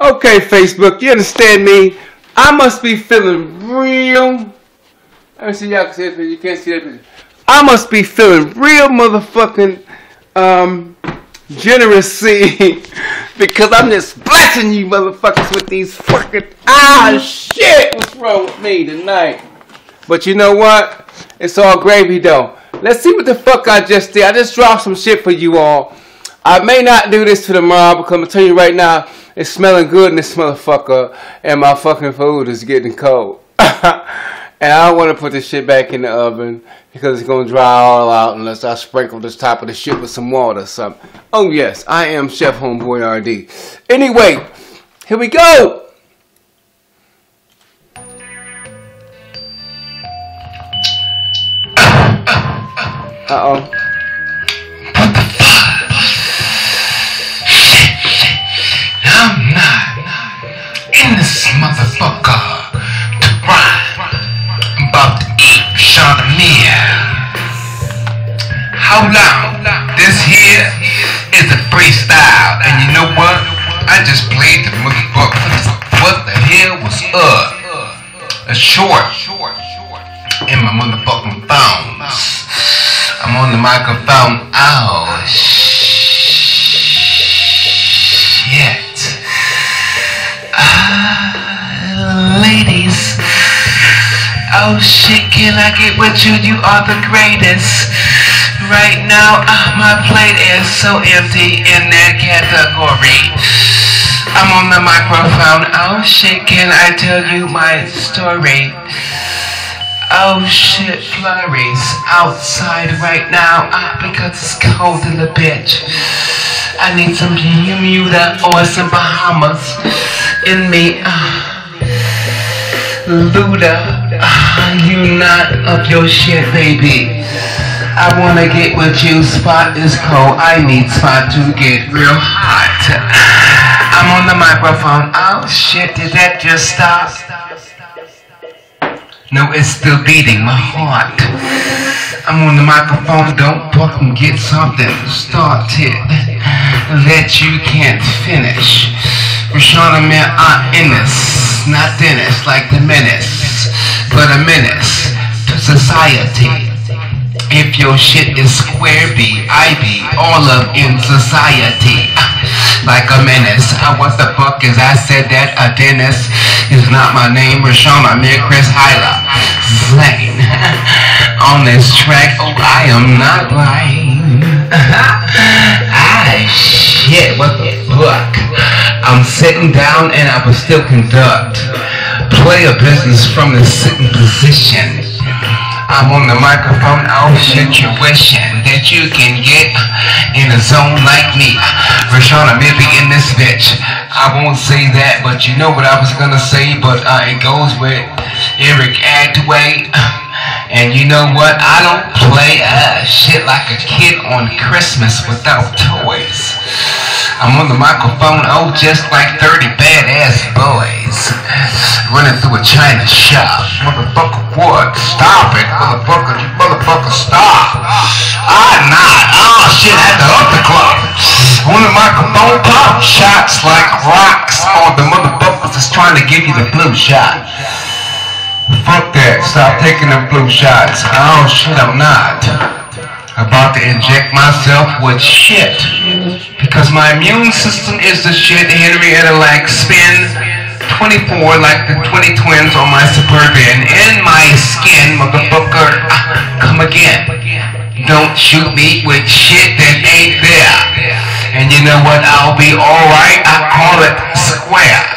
Okay, Facebook, you understand me? I must be feeling real. Let me see y'all can see this, but you can't see that. I must be feeling real motherfucking um because I'm just blessing you motherfuckers with these fucking ah shit. What's wrong with me tonight? But you know what? It's all gravy though. Let's see what the fuck I just did. I just dropped some shit for you all. I may not do this to tomorrow because I'm gonna tell you right now, it's smelling good in this motherfucker, and my fucking food is getting cold. and I don't want to put this shit back in the oven because it's gonna dry all out unless I sprinkle this top of the shit with some water or something. Oh yes, I am Chef Homeboy RD. Anyway, here we go. Uh oh. Hold on, this here is a freestyle, and you know what? I just played the motherfucker. What the hell was up? A short short, short. in my motherfucking phones. I'm on the microphone. Oh shit. Ah, ladies. Oh shit, can I get with you? You are the greatest. Right now, uh, my plate is so empty in that category. I'm on the microphone. Oh shit, can I tell you my story? Oh shit, flurries outside right now uh, because it's cold in the bitch. I need some Bermuda or some Bahamas in me. Uh, Luda, uh, you not up your shit, baby. I wanna get with you. Spot is cold. I need spot to get real hot. I'm on the microphone. Oh shit, did that just stop? No, it's still beating my heart. I'm on the microphone, don't fucking get something started that you can't finish. Rashana man, I'm in this, not Dennis, like the menace, but a menace to society. If your shit is square B, I be all up in society. Like a menace. Uh, what the fuck is I said that? A Dennis is not my name. Rashawn, I'm here, Chris Hyla. Slain. On this track, oh, I am not lying. ah, shit, what the fuck? I'm sitting down and I will still conduct. Play a business from the sitting position. I'm on the microphone, you wishing that you can get in a zone like me. Rashana maybe in this bitch. I won't say that, but you know what I was gonna say, but uh, it goes with Eric Adway. And you know what? I don't play uh, shit like a kid on Christmas without toys. I'm on the microphone, oh, just like 30 badass boys. Running through a China shop. Motherfucker, what? Stop it, motherfucker. Motherfucker, stop. Ah, not. Oh, shit, I had to up the clock. On the microphone, pop shots like rocks on the motherfuckers that's trying to give you the blue shot. Fuck that. Stop taking them flu shots. Oh shit, I'm not. About to inject myself with shit. Because my immune system is the shit. Henrietta like spin 24 like the 20 twins on my suburban. In my skin, motherfucker. Ah, come again. Don't shoot me with shit that ain't there. And you know what? I'll be alright. I call it square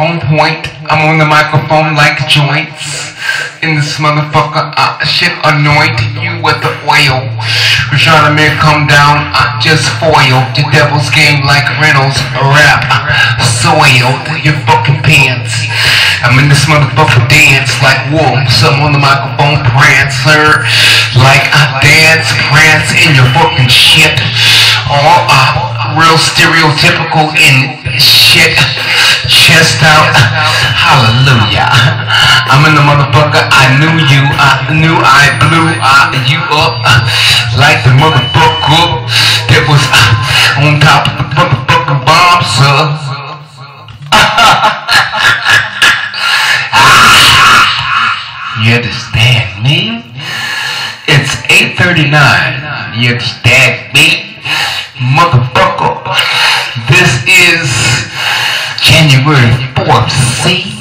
on point. I'm on the microphone like joints. In this motherfucker, uh, shit anoint you with the oil. Rauszhan Ameer come down, I just foiled the devil's game like Reynolds Wrap. Soiled your fucking pants. I'm in this motherfucker dance like wolves. I'm on the microphone prancer. Like I dance, prance in your fucking shit. All uh, real stereotypical in shit chest out. Hallelujah. I'm in the motherfucker. I knew you. I knew I blew you up like the motherfucker that was uh, on top of the motherfucker bomb, sir. you understand me? It's 8.39. You understand me? Motherfucker. January 4th. See?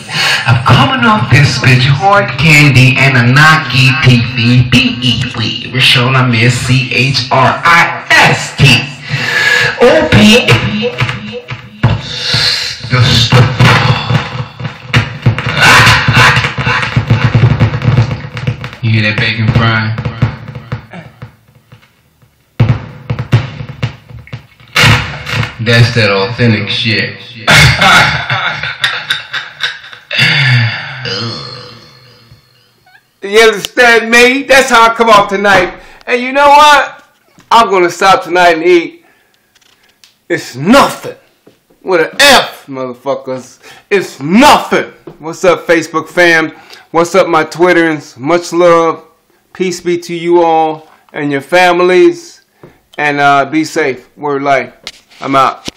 I'm coming off this bitch hard candy and a Nike TV B-E-W. We're showing a miss C-H-R-I-S-T. O-P. The stuff. You hear that bacon frying? That's that authentic shit. You understand me? That's how I come off tonight. And you know what? I'm gonna stop tonight and eat. It's nothing. With an F, motherfuckers. It's nothing. What's up, Facebook fam? What's up, my Twitterans? Much love. Peace be to you all and your families. And uh, be safe. Word life. I'm out.